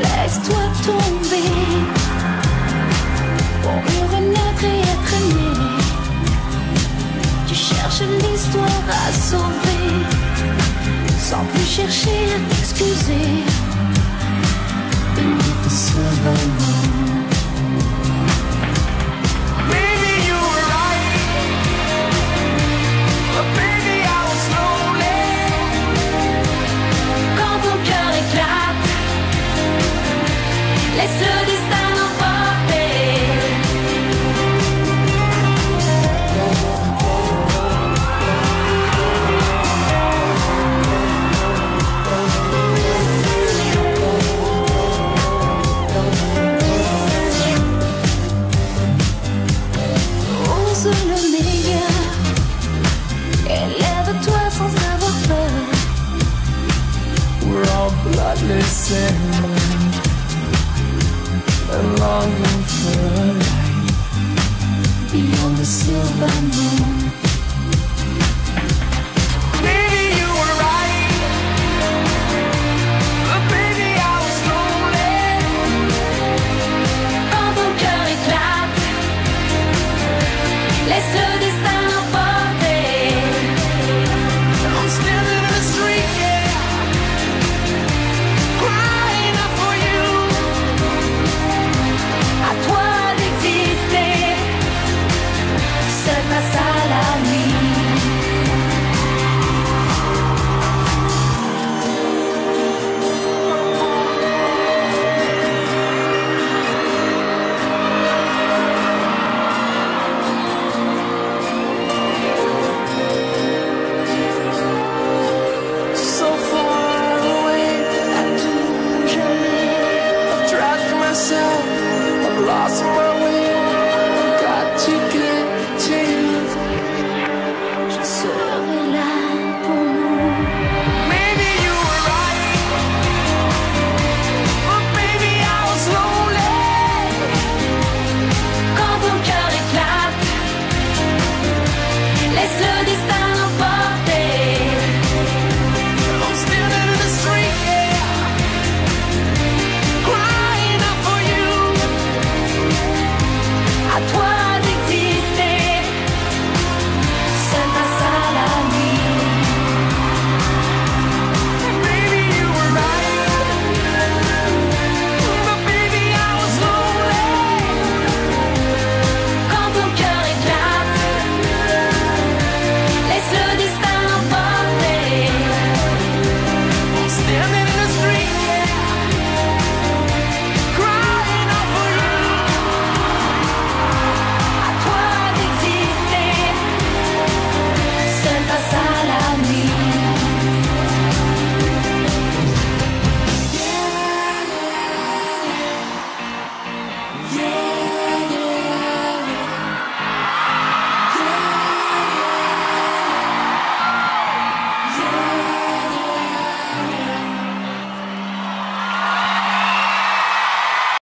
Laisse-toi tomber pour renaître et être aimé. Tu cherches l'histoire à sauver sans plus chercher à t'excuser.